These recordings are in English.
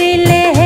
दिले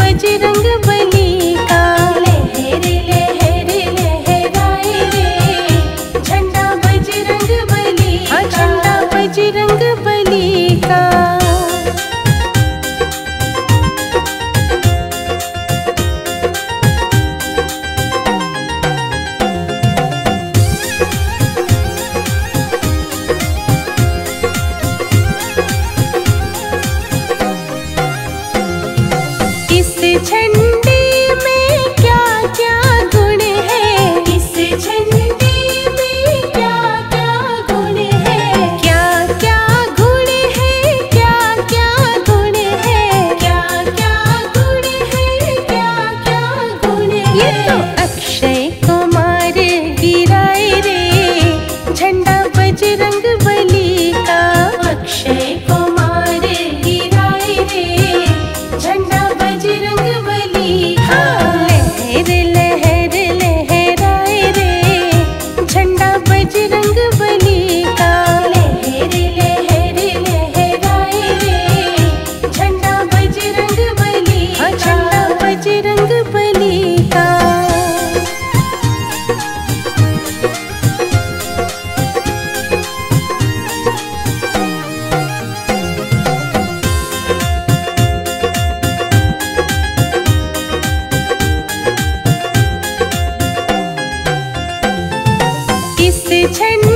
बजरंग बली। 记得。change